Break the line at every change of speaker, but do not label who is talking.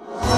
you